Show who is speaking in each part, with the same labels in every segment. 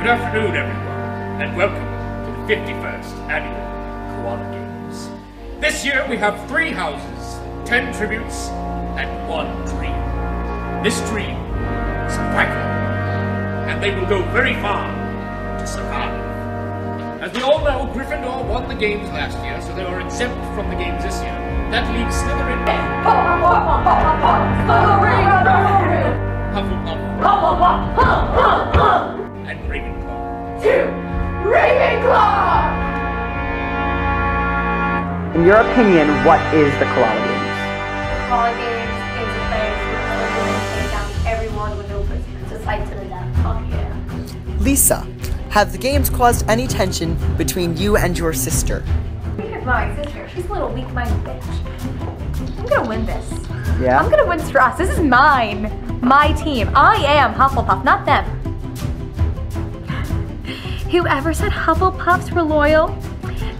Speaker 1: Good afternoon, everyone, and welcome to the 51st Annual Koala Games. This year we have three houses, ten tributes, and one dream. This dream is a survival, and they will go very far to survive. As we all know, Gryffindor won the games last year, so they are exempt from the games this year. That leaves Slytherin, Hufflepuff, and Ravenclaw.
Speaker 2: In your opinion, what is the Koala Games?
Speaker 3: Koala Games is a place where children take down everyone with no prisoners. It's fight to the death. Fuck yeah.
Speaker 4: Lisa, have the games caused any tension between you and your sister?
Speaker 3: Here's my sister. She's a little weak-minded bitch. I'm gonna win this.
Speaker 2: Yeah?
Speaker 3: I'm gonna win Strass. This is mine. My team. I am Hufflepuff, not them. Whoever said Hufflepuffs were loyal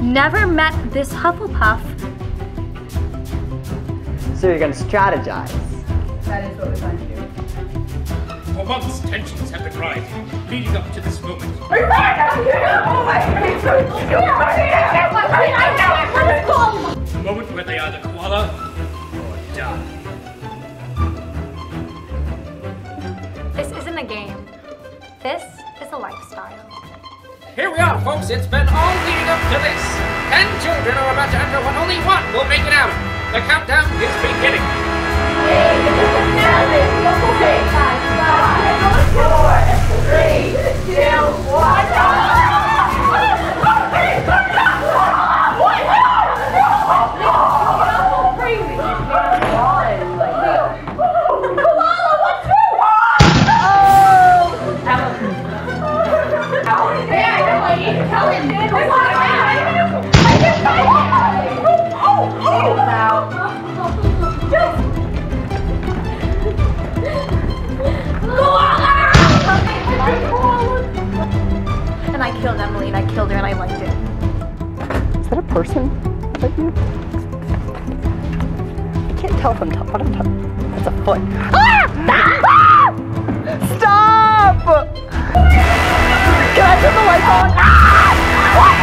Speaker 3: never met this Hufflepuff.
Speaker 2: So you're gonna strategize.
Speaker 3: That is what we plan to do.
Speaker 1: For months, tensions have been rising, leading up to this moment. Are you back? Oh my god! The moment where they either koala or die.
Speaker 3: This isn't a game. This is a lifestyle.
Speaker 1: Here we are, folks. It's been all leading up to this. Ten children are about to enter, but only one will make it out. The countdown is beginning.
Speaker 3: And I killed Emily and I killed her and I liked it.
Speaker 2: Is that a person? You? I can't tell if I'm top. That's a foot. Ah! Ah! Stop! Can I turn the lights on?